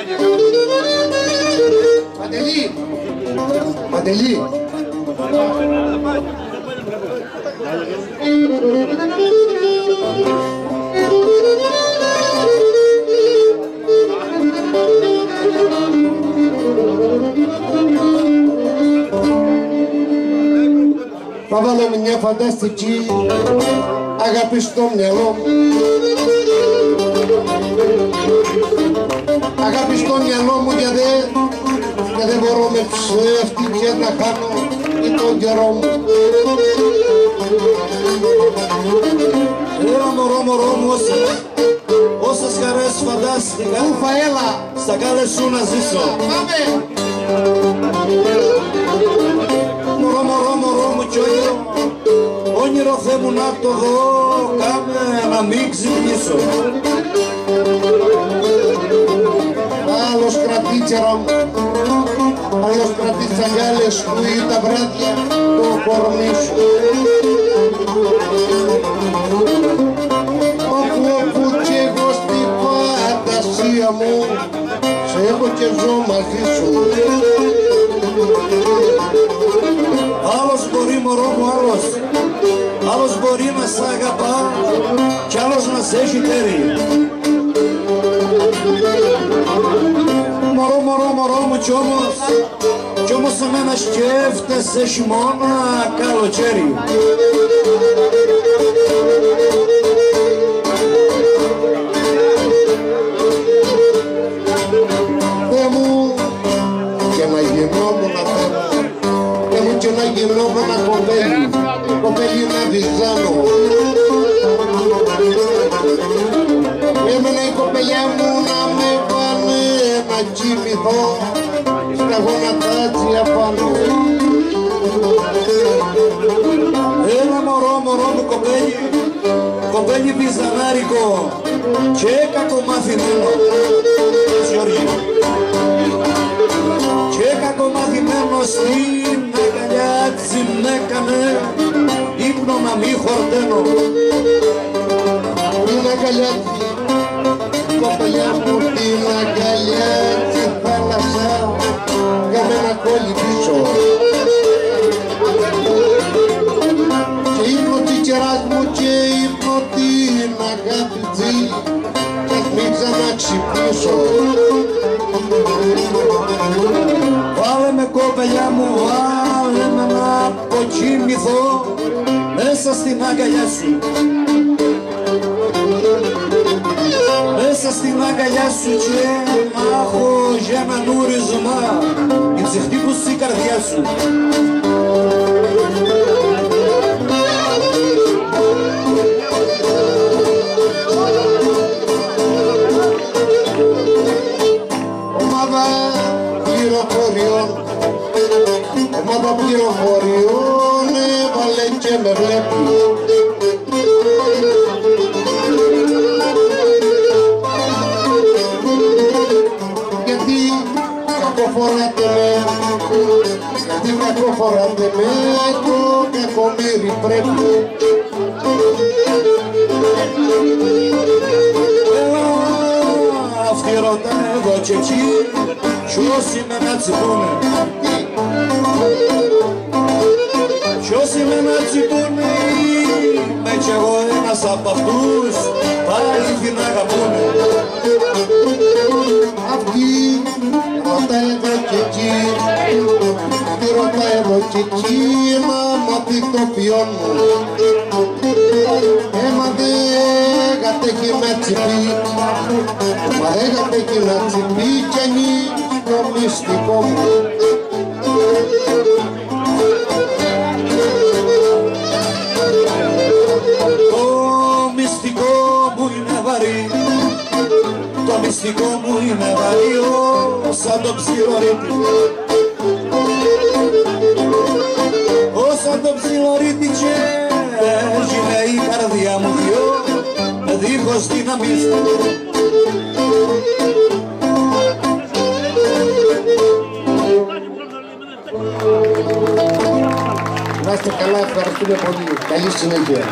Ваня. Модели. Модели. Повело мне фантастики, ага, пишто мне лом. Στο μυαλό μου και δεν, και δεν μπορώ με ψεύτικες να χάνω ή τον καιρό μου. Έλα μωρό μωρό μου όσες, όσες χαρές φαντάστηκα Ούφα έλα, Στα κάλε σου να ζήσω. Πάμε. Μωρό μωρό μωρό μου κι όνειρο Όνειρο Θεέ μου να το δω Κάμε να μην ξυπνήσω κρατήτσερα μου Άλλος κρατήτσαγιάλες που ή τα βράδια το κορμί σου. Όπου όπου κι εγώ στη φαντασία μου Σε έχω και ζω μαζί σου. Άλλος μπορεί μωρό μου άλλος. Άλλος μπορεί να σ' αγαπά Κι άλλος να σε έχει τέρι κι όμως Κι όμως εμένα σκέφτεσαι χειμώνα καλοκαίρι γονατάτσια πάνω Έλα μωρό μωρό μου κοπέλι. Κοπέλι βυζανάρικο Και κακομαθημένο Γιώργη Και κακομαθημένο στην αγκαλιά της με έκανε ύπνο να μη χορταίνω για μένα κολυμπήσω και ύπνο τη κεράς μου και ύπνο την αγάπη της και ας μην ξαναξυπνήσω. Βάλε με κοπελιά μου, βάλε με να αποκοιμηθώ μέσα στην αγκαλιά σου. Μέσα στην αγκαλιά σου και να έχω για ένα νούρισμα η ψυχτύπουση η καρδιά σου. ομάδα πληροφοριών ομάδα πληροφοριών έβαλε και με βλέπει γιατί κακοφοράτε με γιατί κακοφοράτε με το κακομύρι πρέπει Έλα, αυτοί ρωτάνε εδώ και εκεί κι όσοι με να τσιπούνε. Κι όσοι με να τσιπούνε είμαι κι εγώ ένας απ' αυτούς πάλι την αγαπούνε. Και εκεί Μα μα τι το ποιόν μου. Έμα δεν κατέχει με τσιπί Μα δεν κατέχει με τσιπί Κι ανή το μυστικό μου. Το μυστικό μου είναι βαρύ. Το μυστικό μου είναι βαρύ ω, σαν το ψιλορίτι Ω σαν το ψιλορίτι και έγινε η καρδιά μου δυο δίχως την αμύστη Να είστε καλά, ευχαριστούμε πολύ. Καλή συνέχεια.